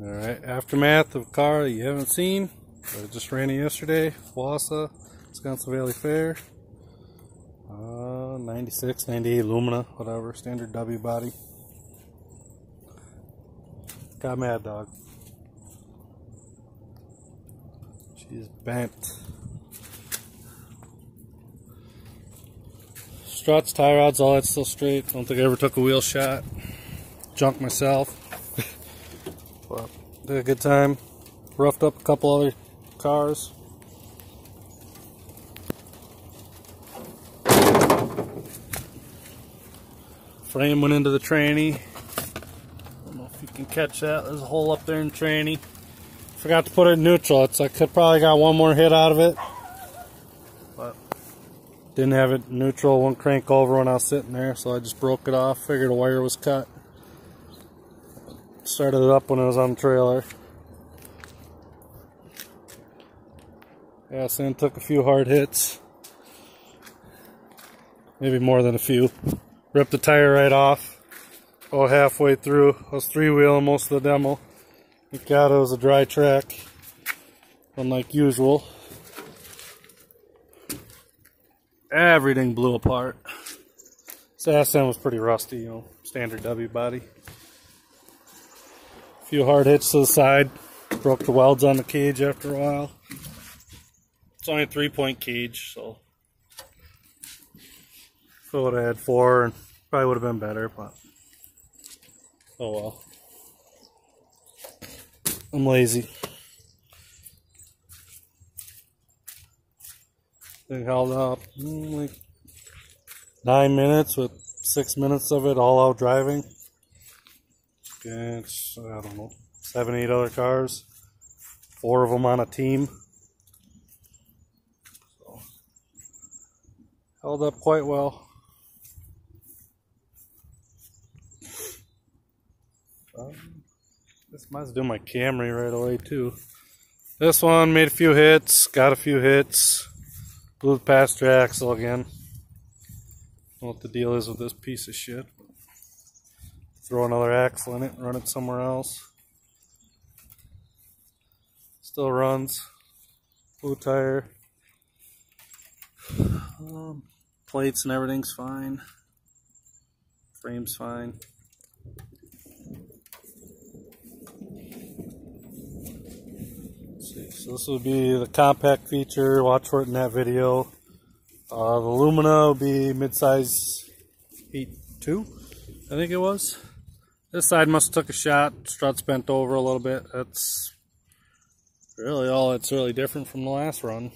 Alright, aftermath of a car you haven't seen. I just ran it yesterday. Wausau, Wisconsin Valley Fair. Uh, 96, 98 Lumina, whatever, standard W body. Got Mad Dog. She's bent. Struts, tie rods, all that's still straight. Don't think I ever took a wheel shot. Junk myself. But did a good time. Roughed up a couple other cars. Frame went into the tranny. I don't know if you can catch that. There's a hole up there in tranny. Forgot to put it in neutral. It's I could probably got one more hit out of it. But didn't have it neutral, one crank over when I was sitting there, so I just broke it off. Figured a wire was cut. Started it up when it was on the trailer. Sam took a few hard hits. Maybe more than a few. Ripped the tire right off. Oh, halfway through. I was three wheeling most of the demo. Thank God it was a dry track. Unlike usual. Everything blew apart. This ass was pretty rusty, you know, standard W body. Few hard hits to the side. Broke the welds on the cage after a while. It's only a three point cage, so if I would have had four, and probably would have been better, but oh well. I'm lazy. They held up mm, like nine minutes with six minutes of it all out driving. I don't know, seven, eight other cars. Four of them on a team. So, held up quite well. Um, this might do my Camry right away too. This one made a few hits, got a few hits. Blew the passenger axle again. know what the deal is with this piece of shit. Throw another axle in it, run it somewhere else. Still runs. Blew tire. Um, plates and everything's fine. Frame's fine. So this would be the compact feature. Watch for it in that video. Uh, the Lumina will be midsize 8.2, I think it was. This side must have took a shot. Struts bent over a little bit. That's really all that's really different from the last run.